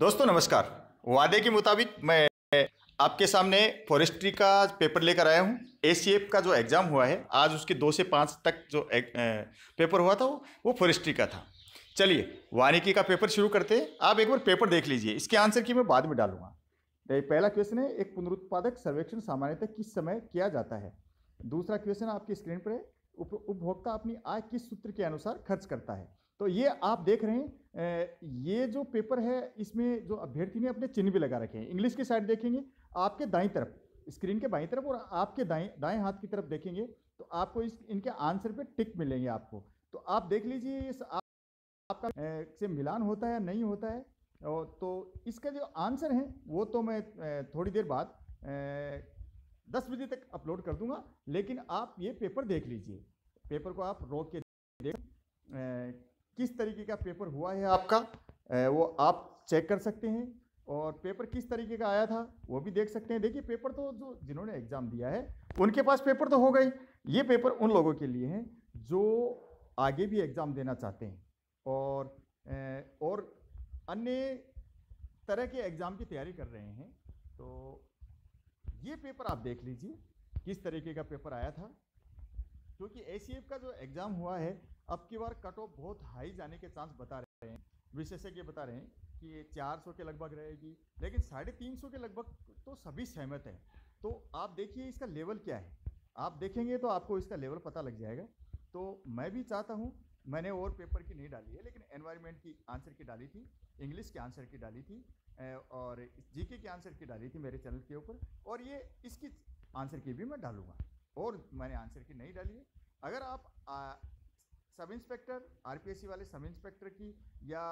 दोस्तों नमस्कार। वादे के मुताबिक मैं आपके सामने फॉरेस्ट्री का पेपर लेकर आया हूँ। ए का जो एग्ज़ाम हुआ है आज उसके दो से पाँच तक जो एक, ए, पेपर हुआ था वो वो फॉरेस्ट्री का था। चलिए वानिकी का पेपर शुरू करते हैं। आप एक बार पेपर देख लीजिए। इसके आंसर की मैं बाद में डालूँगा। पहला क्वेश्चन है एक पुनरुत्पादक सर्वेक्षण सामान्यतः किस समय किया जाता है? दूसरा क्वेश्चन आपकी स्क्रीन पर है उपभोक्ता अपनी आय किस सूत्र के अनुसार खर्च करता है? तो ये आप देख रहे हैं ये जो पेपर है इसमें जो अभ्यर्थी ने अपने चिन्ह भी लगा रखे हैं। इंग्लिश की साइड देखेंगे आपके दाई तरफ़ स्क्रीन के बाई तरफ़ और आपके दाएँ दाएँ हाथ की तरफ़ देखेंगे तो आपको इस इनके आंसर पे टिक मिलेंगे आपको। तो आप देख लीजिए इस आप, आपका से मिलान होता है नहीं होता है तो इसका जो आंसर है वो तो मैं थोड़ी देर बाद दस बजे तक अपलोड कर दूँगा लेकिन आप ये पेपर देख लीजिए। पेपर को आप रोक के देख किस तरीके का पेपर हुआ है आपका? वो आप चेक कर सकते हैं। और पेपर किस तरीके का आया था, वो भी देख सकते हैं। देखिए, पेपर तो जो जिन्होंने एग्ज़ाम दिया है, उनके पास पेपर तो हो गई ये पेपर उन लोगों के लिए हैं जो आगे भी एग्ज़ाम देना चाहते हैं। और और अन्य तरह के एग्ज़ाम की तैयारी कर रहे हैं। तो ये पेपर आप देख लीजिए, किस तरीके का पेपर आया था। क्योंकि एसीएफ का जो एग्ज़ाम हुआ है, अब की बार कट ऑफ़ बहुत हाई जाने के चांस बता रहे हैं। विशेषज्ञ बता रहे हैं कि ये चार सौ के लगभग रहेगी, लेकिन साढ़े तीन सौ के लगभग तो सभी सहमत हैं। तो आप देखिए इसका लेवल क्या है। आप देखेंगे तो आपको इसका लेवल पता लग जाएगा। तो मैं भी चाहता हूँ, मैंने और पेपर की नहीं डाली है, लेकिन एनवायरनमेंट की आंसर की डाली थी इंग्लिश के आंसर की डाली थी और जीके के आंसर की डाली थी मेरे चैनल के ऊपर, और ये इसकी आंसर की भी मैं डालूँगा। और मैंने आंसर की नहीं डाली है। अगर आप आ, सब इंस्पेक्टर आरपीएससी वाले सब इंस्पेक्टर की या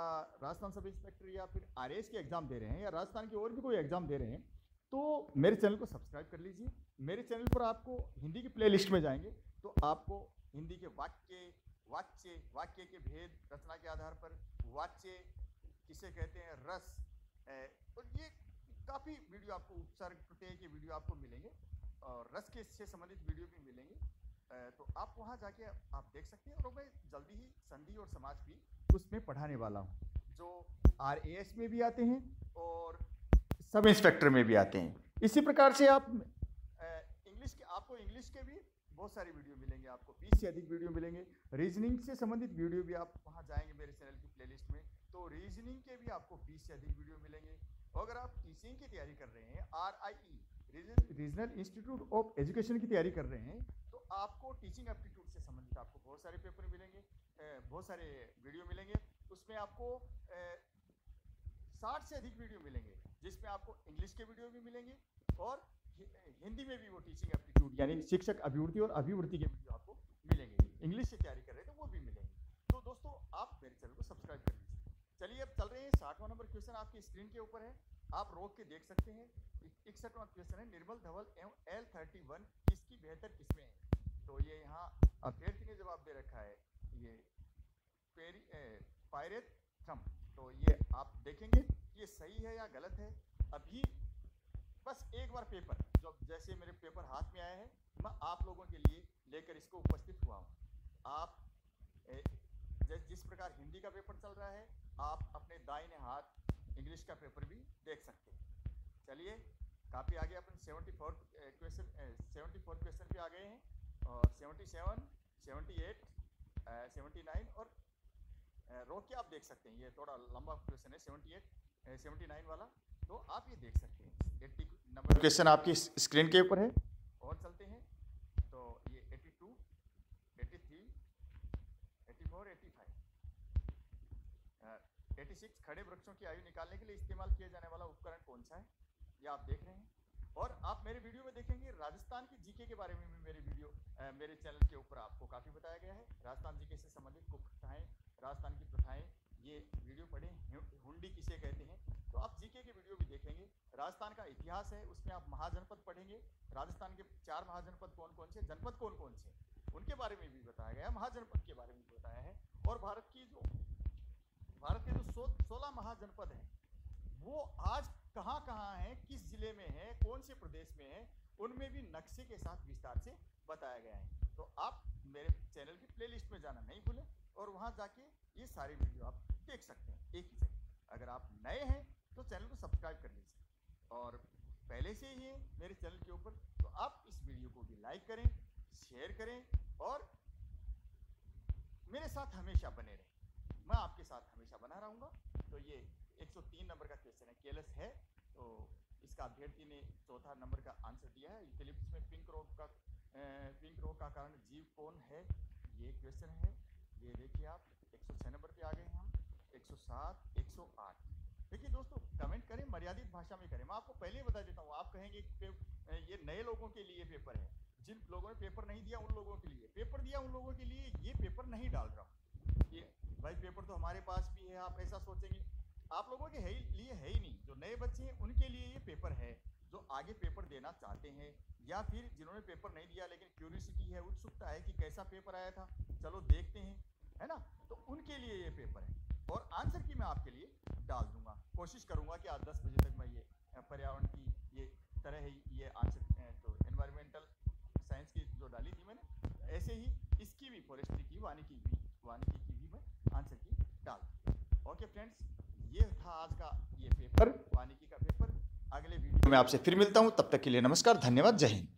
राजस्थान सब इंस्पेक्टर या फिर आरएएस की एग्ज़ाम दे रहे हैं या राजस्थान की और भी कोई एग्ज़ाम दे रहे हैं तो मेरे चैनल को सब्सक्राइब कर लीजिए। मेरे चैनल पर आपको हिंदी की प्ले लिस्ट में जाएँगे तो आपको हिंदी के वाक्य वाच्य वाक्य के भेद रचना के आधार पर वाच्य किसे कहते हैं रस और ये काफ़ी वीडियो आपको उपसर्ग प्रत्यय के वीडियो आपको मिलेंगे। और रस के से संबंधित वीडियो भी मिलेंगे। तो आप वहाँ जाके आप देख सकते हैं और मैं जल्दी ही संधि और समाज भी उसमें पढ़ाने वाला हूँ। जो आरएएस में भी आते हैं और सब इंस्पेक्टर में भी आते हैं। इसी प्रकार से आप इंग्लिश के, आपको इंग्लिश के भी बहुत सारे वीडियो मिलेंगे, आपको बीस से अधिक वीडियो मिलेंगे। रीजनिंग से संबंधित वीडियो भी आप वहाँ जाएँगे मेरे चैनल की प्लेलिस्ट में। तो रीजनिंग के भी आपको बीस से अधिक वीडियो मिलेंगे। अगर आप टीचिंग की तैयारी कर रहे हैं R I E regional institute of education की तैयारी कर रहे हैं। तो आपको टीचिंग एप्टीट्यूड से संबंधित आपको बहुत सारे पेपर मिलेंगे बहुत सारे वीडियो मिलेंगे। उसमें आपको साठ से अधिक वीडियो मिलेंगे जिसमें आपको इंग्लिश के वीडियो भी मिलेंगे और हिंदी में भी वो टीचिंग एप्टीट्यूड यानी शिक्षक अभिवृत्ति और अभिवृत्ति के वीडियो आपको मिलेंगे। इंग्लिश से तैयारी कर रहे हैं तो वो भी मिलेंगे। तो दोस्तों आप मेरे चैनल को सब्सक्राइब कर लीजिए। चलिए अब चल रहे हैं साठवां नंबर क्वेश्चन आपकी स्क्रीन के ऊपर है। आप रोक के देख सकते हैं इकसठवां क्वेश्चन है, निर्मल धवल एवं एल थर्टी वन किसकी बेहतर किस्में हैं। तो ये यहाँ अभ्यर्थी ने जवाब दे रखा है, ये पेरी पायरेथ्रम तो ये आप देखेंगे ये सही है या गलत है। अभी बस एक बार पेपर, जो जैसे मेरे पेपर हाथ में आया है, मैं आप लोगों के लिए लेकर इसको उपस्थित हुआ हूँ। आप जिस प्रकार हिंदी का पेपर चल रहा है, आप अपने दाहिने हाथ इंग्लिश का पेपर भी देख सकते हैं। चलिए, काफ़ी आगे अपन seventy four question seventy four question भी आ गए हैं और seventy seven seventy eight seventy nine और रोक के आप देख सकते हैं? ये थोड़ा लंबा क्वेश्चन है सेवेंटी एट सेवेंटी नाइन वाला। तो आप ये देख सकते हैं। एट्टी नंबर क्वेश्चन आपकी स्क्रीन के ऊपर है। और चलते हैं? 86 खड़े वृक्षों की आयु निकालने के लिए इस्तेमाल किया जाने वाला उपकरण कौन सा है? यह आप देख रहे हैं। और आप मेरे वीडियो में देखेंगे राजस्थान की जीके के बारे में भी मेरे वीडियो आ, मेरे चैनल के ऊपर आपको काफ़ी बताया गया है। राजस्थान जीके से संबंधित प्रथाएँ राजस्थान की प्रथाएँ ये वीडियो पढ़े। हुंडी किसे कहते हैं? तो आप जीके के वीडियो भी देखेंगे। राजस्थान का इतिहास है उसमें आप महाजनपद पढ़ेंगे। राजस्थान के चार महाजनपद कौन कौन से? जनपद कौन कौन से? उनके बारे में भी बताया गया महाजनपद के बारे में भी बताया है। और भारत की जो भारत के जो सो, सोलह महाजनपद हैं वो आज कहाँ कहाँ हैं किस ज़िले में है कौन से प्रदेश में है उनमें भी नक्शे के साथ विस्तार से बताया गया है। तो आप मेरे चैनल की प्लेलिस्ट में जाना नहीं भूलें और वहाँ जाके ये सारी वीडियो आप देख सकते हैं एक ही जगह अगर आप नए हैं तो चैनल को सब्सक्राइब कर लीजिए। और पहले से ही मेरे चैनल के ऊपर तो आप इस वीडियो को भी लाइक करें शेयर करें और मेरे साथ हमेशा बने रहें। मैं आपके साथ हमेशा बना रहूँगा। तो ये 103 नंबर का क्वेश्चन है। केलस है तो इसका अभ्यर्थी ने चौथा नंबर का आंसर दिया है। यूकेलिप्स में पिंक रोग का पिंक रोग का कारण जीव कौन है? ये क्वेश्चन है। ये देखिए आप, एक सौ नंबर पे आ गए हम। 107 108 देखिए दोस्तों कमेंट करें, मर्यादित भाषा में करें। मैं आपको पहले ही बता देता हूँ, आप कहेंगे ये नए लोगों के लिए पेपर है। जिन लोगों ने पेपर नहीं दिया, उन लोगों के लिए। पेपर दिया उन लोगों के लिए, ये पेपर नहीं डाल रहा हूँ। ये भाई, पेपर तो हमारे पास भी है, आप ऐसा सोचेंगे। आप लोगों के है ही लिए है ही नहीं। जो नए बच्चे हैं, उनके लिए ये पेपर है। जो आगे पेपर देना चाहते हैं, या फिर जिन्होंने पेपर नहीं दिया, लेकिन क्यूरियोसिटी है, उत्सुकता है कि कैसा पेपर आया था, चलो देखते हैं, है ना? तो उनके लिए ये पेपर है। और आंसर की मैं आपके लिए डाल दूँगा। कोशिश करूँगा कि आज दस बजे तक मैं ये पर्यावरण की ये तरह ही ये आंसर जो एनवायरमेंटल साइंस की जो डाली थी मैंने, ऐसे ही इसकी भी फॉरेस्ट्री की, वानिकी की वानिकी की आंसर की डाल। ओके फ्रेंड्स, ये था आज का ये पेपर, वानिकी का पेपर। अगले वीडियो में आपसे फिर मिलता हूँ, तब तक के लिए नमस्कार, धन्यवाद, जय हिंद।